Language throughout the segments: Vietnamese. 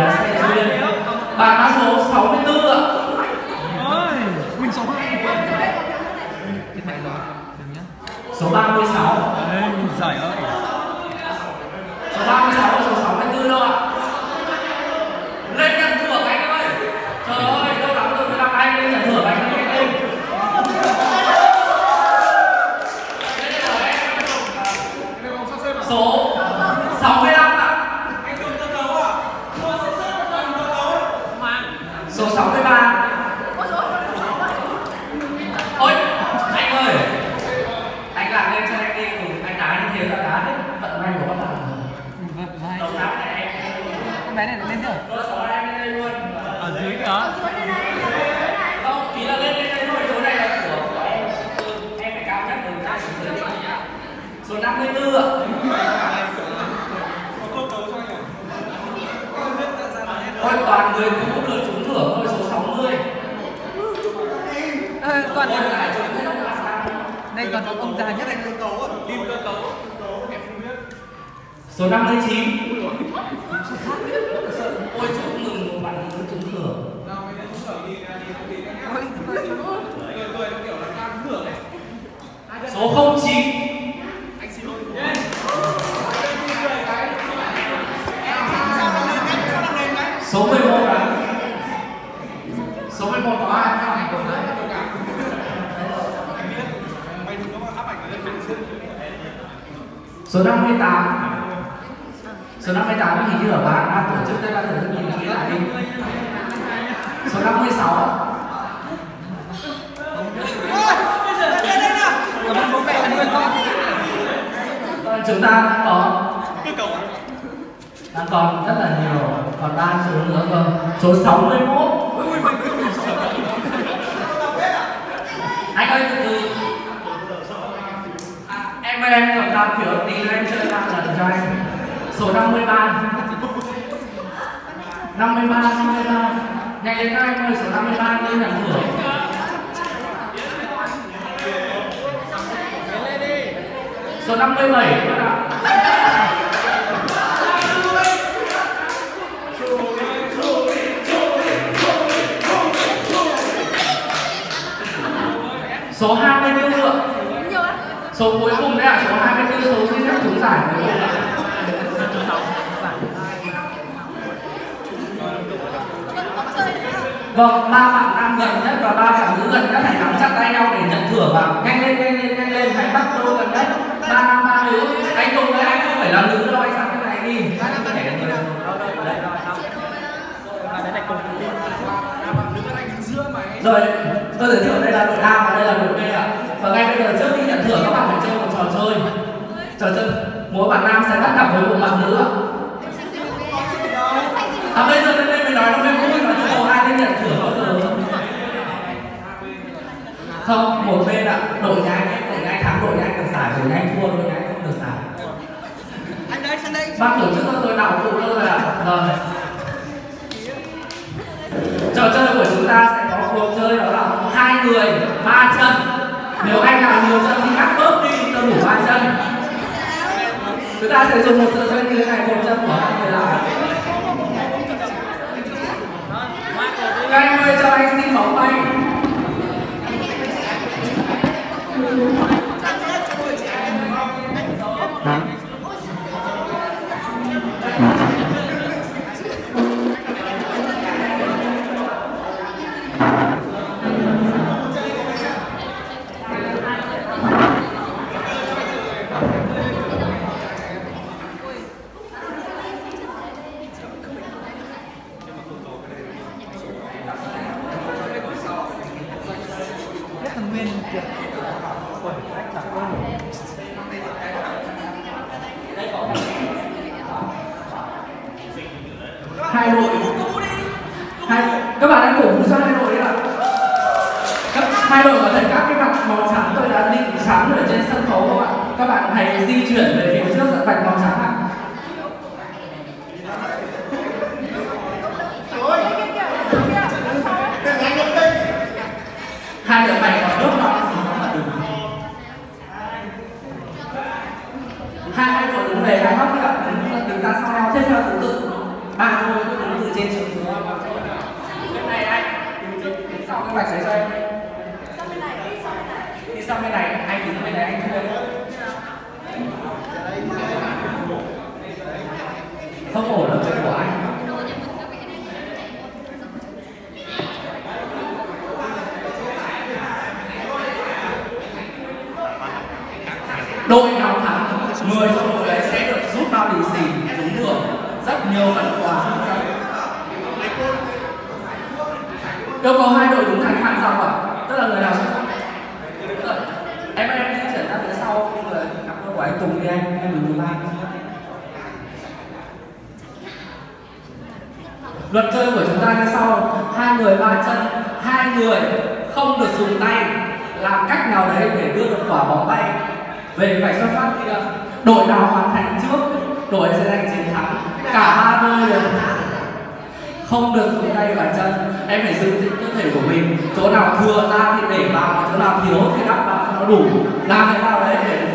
là xe duyên bạn mã số 60 ạ ơi mình số hai cái này đó đừng nhá số 36 Ê, giỏi ơi số 36 và số 64 đâu ạ lên nhận thưởng anh ơi trời ơi lâu lắm rồi mới gặp anh lên nhận thưởng anh lên lên số 65 ạ số 63 ôi anh ơi anh làm lên cho em đi cùng anh đá như thế là đá hết vận may của các bạn vâng vai đầu đá này em con bé này lên chưa Tôi sáu em lên đây luôn ở dưới đó không ý là lên lên đây thôi chỗ này là của của em Ừ, em phải cao nhất từ cao xuống dưới số 54 ạ Ôi toàn người cũ được trúng thưởng thôi số 60 à, còn Ôi lại trúng hết ông là còn có ông già nhất anh Số 59 Ôi chúc mừng một bạn nữ trúng thưởng. Số 09 Số 58 Số 58 hình như ở bạn đang tổ chức đây bạn thử nhìn kỹ lại đi. Số 56 vâng, Chúng ta có. Đang còn rất là nhiều, còn đa số nữa cơ. Số 61 anh ơi từ từ à, em ơi em cầm đọc phiếu tí nữa em chơi ba lần cho anh. Số 53 53 53 nhanh lên các anh ơi số 53 lên nhận thưởng số 57 nữa ạ. Số 20 số cuối cùng đấy ạ, số 24 số duy nhất trúng giải đấy ạ. Vâng ba bạn nam gần nhất và ba bạn nữ gần nhất phải nắm chặt tay nhau để nhận thưởng và nhanh lên nhanh lên nhanh lên, hãy bắt tôi gần nhất. Ba nam, ba nữ. Anh tùng với anh không phải là nữ đâu, anh sang cái này đi. Rồi, tôi giới thiệu đây là đội nam và đây là đội B ạ. Và ngay bây giờ trước khi nhận thưởng các bạn phải chơi một trò chơi trò mỗi bạn nam sẽ bắt cặp với một bạn nữ ạ à bây giờ lên đây mới nói nó mới vui mà chứ hai lên nhận thưởng bao giờ không, một bên ạ, đội nhanh đội nhanh thắng, đội nhanh được giải, đội nhanh thua, đội nhanh không được giải. Anh đây sang đây ban tổ chức cho tôi đảo cụ thôi là rồi vâng. trò chơi của chúng ta sẽ có cuộc chơi đó là hai người, ba chân. Nếu anh nào nhiều chân thì cắt bớt đi cho đủ ba chân chúng ta sẽ dùng một sợi dây như thế này cột chân của hai người lại các anh ơi, cho anh xin bóng bay nhất thằng nguyên kiểu quần cách cả quần hai đội hai các bạn hãy cổ vũ cho hai đội đấy ạ các hai đội có thể các cái vạch màu trắng, tôi đã định sẵn ở trên sân khấu các bạn các bạn hãy di chuyển về phía trước dẫn vạch màu trắng ạ hai đội mày còn đốt nó thì nó mà đừng hai hai đội đứng về hai góc nữa đứng, đứng ra sau nhau tiếp theo thứ tự ba thôi cứ đứng từ trên xuống xuống bên này anh đứng sau cái vạch đấy cho em đi sang bên này anh đứng bên này anh thua không ổn là chuyện của anh đội nào thắng 10 trong đội đấy sẽ được rút bao lì xì trúng thưởng rất nhiều phần quà yêu cầu hai đội đứng thành hàng dòng ạ tức là người nào xuất sắc Rồi. em ơi em di chuyển ra phía sau người cặp đôi của anh Tùng đi anh, em đừng thứ ba luật chơi của chúng ta như sau. Hai người ba chân, hai người không được dùng tay. Làm cách nào đấy để đưa được quả bóng bay. Về vạch xuất phát kia đội nào hoàn thành trước, đội sẽ giành chiến thắng. Cả ba nơi đều không được dùng tay và chân. Em phải giữ cơ thể của mình. Chỗ nào thừa ra thì để vào, chỗ nào thiếu thì đắp vào cho nó đủ. Làm thế nào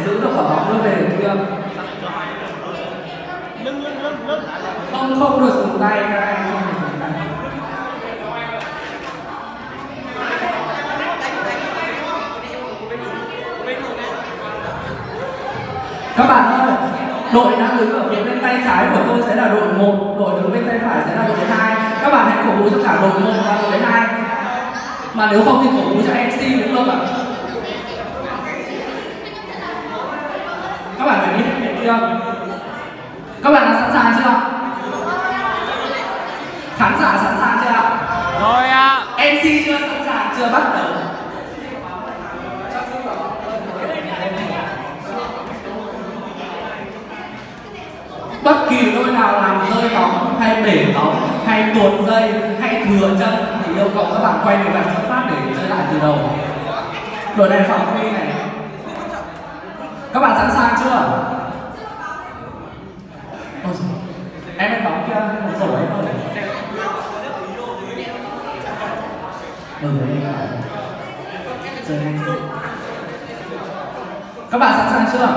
giữ được quả bóng đưa về kia. Không không được dùng tay, các em không được dùng tay. Các bạn ơi, đội đang đứng ở phía bên tay trái của tôi sẽ là đội 1 đội đứng bên tay phải sẽ là đội 2 các bạn hãy cổ vũ cho cả đội 1 và đội 2 mà nếu không thì cổ vũ cho MC đúng không ạ các bạn kia các bạn đã sẵn sàng chưa? Khán giả sẵn sàng chưa ạ? Rồi ạ. MC chưa sẵn sàng chưa bắt đầu. Bất kỳ đôi nào làm rơi bóng hay bể bóng hay tuột dây hay thừa chân thì yêu cầu các bạn quay về vạch xuất phát để chơi lại từ đầu. Đội này phòng quy này. Các bạn sẵn sàng chưa Ôi dồi. em đánh bóng kia một rổ ấy thôi các bạn sẵn sàng chưa?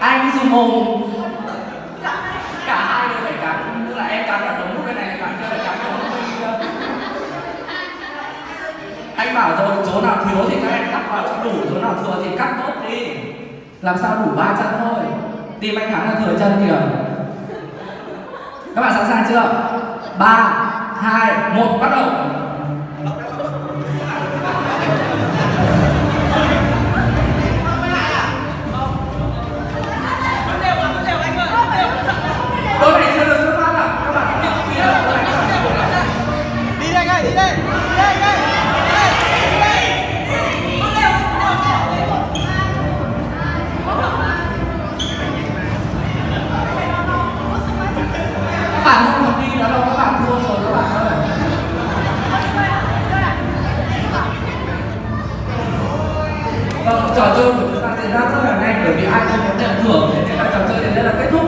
Anh dùng mồm cả hai đều phải cắn. Tức là em cắn cả đúng lúc cái này bạn kia phải cắn đúng kia. Anh bảo rồi, chỗ nào thiếu thì các em cắt vào cho đủ, chỗ nào thừa thì cắt tốt đi. Làm sao đủ ba chân thôi? Tìm anh thắng là thừa chân kìa. Các bạn sẵn sàng chưa? Ba hai một bắt đầu.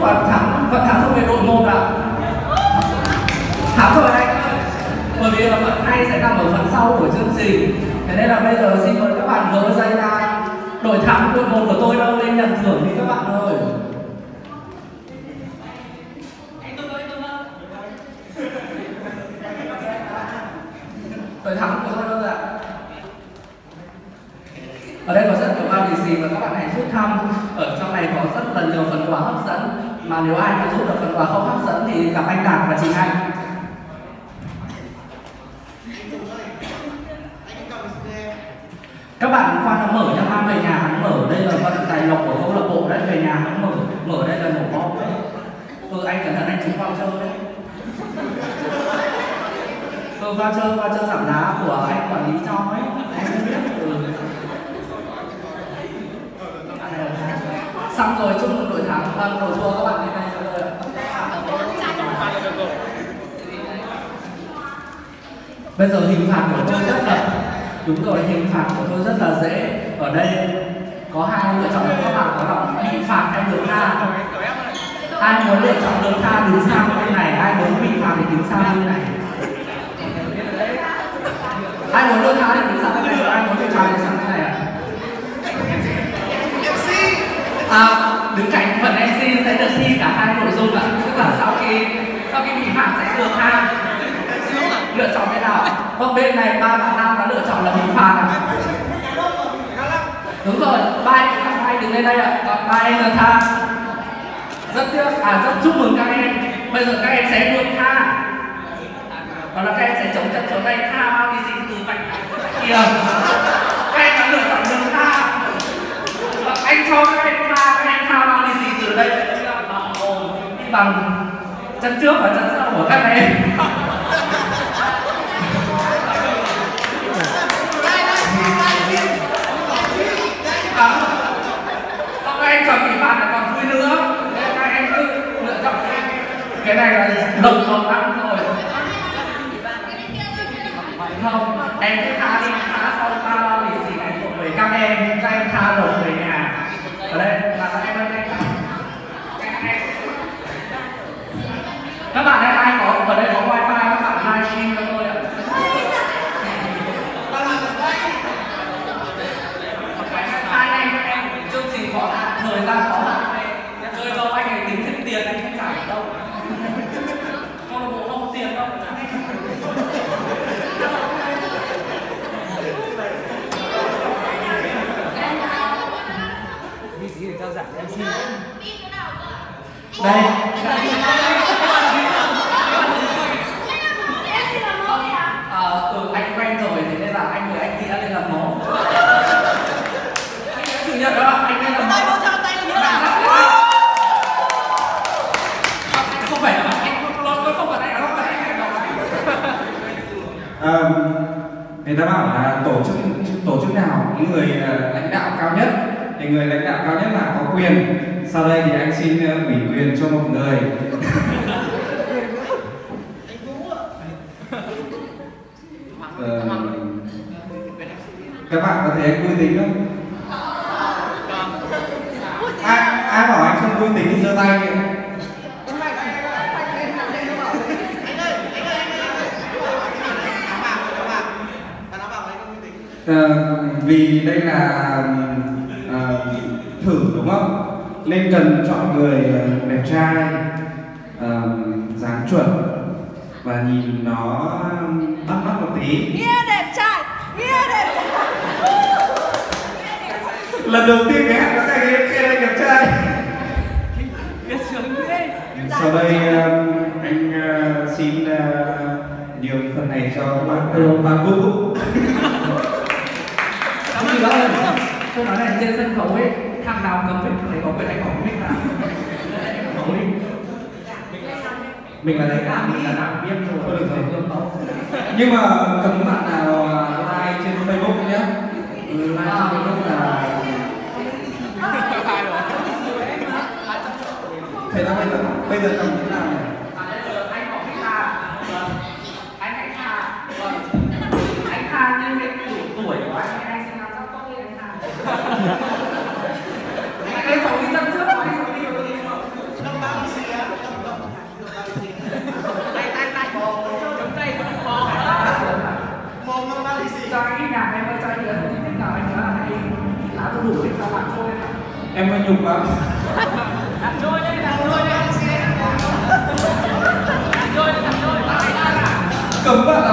Và thắng vẫn thắng thuộc về đội một ạ thắng rồi anh ơi. Bởi vì là phần hay sẽ nằm ở phần sau của chương trình. Thế nên là bây giờ xin mời các bạn gỡ dây ra. Đội thắng đội một của tôi đâu? Lên nhận thưởng đi các bạn ơi. Đội thắng của tôi đâu rồi ạ? Ở đây có rất nhiều bao lì xì và các bạn hãy rút thăm. Ở trong này có rất là nhiều phần mà nếu ai mà giúp được phần quà không hấp dẫn thì gặp anh Đạt và chị Anh các bạn khoan, nó mở nhá. Mang về nhà hắn mở. Đây là vận tài lộc của câu lạc bộ đấy. Về nhà hắn mở. Mở đây là nổ bom đấy. Ừ anh cẩn thận, anh trúng chơi đấy. Ừ vào chơi giảm giá của anh quản lý cho ấy. Anh không biết. Ừ. Xong rồi chung thắng và đội thua các bạn ngày nay cho bây giờ hình phạt của tôi rất là đúng rồi hình phạt của tôi rất là dễ. Ở đây có hai lựa chọn các bạn. Có là bị phạt hay được tha. Ai muốn lựa chọn được tha đứng sang bên này? Ai muốn bị phạt thì đứng sang bên này? Ai muốn được tha thì đứng sang bên này? Ai muốn bị phạt thì sang bên này ạ? À, nội dung ạ tức là sau khi sau khi bị phạt sẽ được tha. Lựa chọn thế nào? Vâng bên này ba bạn nam đã lựa chọn là bị phạt à? Đúng rồi, ba anh các anh đứng lên đây ạ. Còn ba em là tha. Rất tiếc à rất chúc mừng các em. Bây giờ các em sẽ được tha. Đó là các em sẽ chống chân chống đây, tha bao đi gì từ vạch kia các em đã lựa chọn đường tha. Anh cho các em tha, các em tha bao đi gì từ đây bằng chân trước và chân sau của các em các em chọn bị phạt là còn vui nữa. Nên các em cứ lựa chọn cái này là đồng đồng ăn rồi không, em cứ tha đi, tha xong ba bao lì xì này thuộc về các em. Các em tha nộp về nhà ở đây là các em đang đây các bạn ơi ai có ở đây có wifi các bạn livestream cho tôi ạ hai anh em các em chương trình có hạn thời gian có hạn chơi đâu anh ấy tính thêm tiền anh không trả được đâu câu lạc bộ không có tiền đâu Đi tí để trao giải cho MC đây. Ờ, ừ, anh quen rồi thế nên là anh mời anh Nghĩa lên làm mẫu anh Nghĩa chủ nhật đó anh lên làm mẫu đâu Ờ, người ta bảo là tổ chức tổ chức nào những người ờ, lãnh đạo cao nhất. Thì người lãnh đạo cao nhất là có quyền sau đây thì anh xin ờ, ủy quyền cho một người. Ờ, các bạn có thấy anh vui tính không? Ai ai bảo anh không vui tính thì giơ tay kìa. Ờ, vì đây là ờ, thử đúng không? Nên cần chọn người ờ, đẹp trai ờ, dáng chuẩn và nhìn nó bắt mắt một tí. Nghĩa đẹp trai, nghĩa đẹp trai. lần đầu tiên cái hạng các anh ấy khen anh đẹp trai. Sau đây ờ, anh ờ, xin nhường phần này cho bạn ờ, bạn vũ. Cảm ơn các ơn Tôi nói này trên sân khấu ấy Thằng nào cầm mic thằng đấy có quyền anh bỏ mic ra Bỏ mic Mình là lãnh đạo, mình là đảng viên rồi Thôi được rồi. Nhưng mà cấm bạn nào ờ, like trên facebook nhé Ừ, like trên facebook là thế là bây giờ bây giờ cầm em hơi nhục lắm. Làm trôi đây làm trôi đây. Làm trôi làm trôi lại ra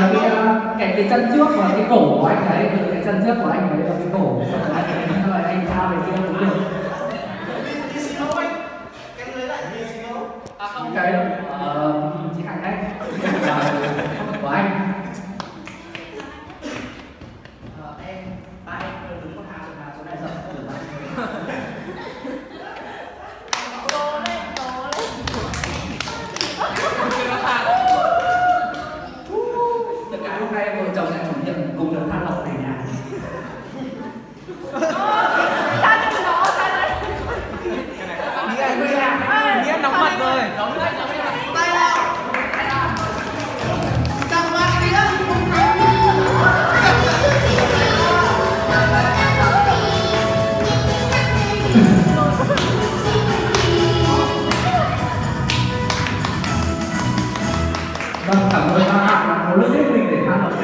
là cái cái cái chân trước và cái cổ của anh ấy cái chân trước của anh đấy và cái cổ. Của anh ấy anh tha về riêng cũng được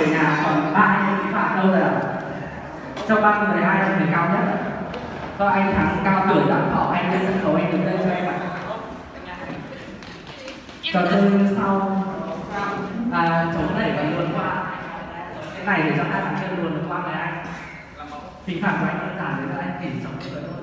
người nhà còn ba anh vi phạm đâu rồi ạ? Trong ba người hai là người cao nhất. Có anh thắng cao tuổi lắm họ anh lên sân khấu anh đứng đây cho em ạ. Trò chơi sau. À, chống đẩy và luôn qua. Cái này để cho hai thằng chơi luôn qua này anh. Tình phạt của anh đơn giản để anh tìm sống được luôn.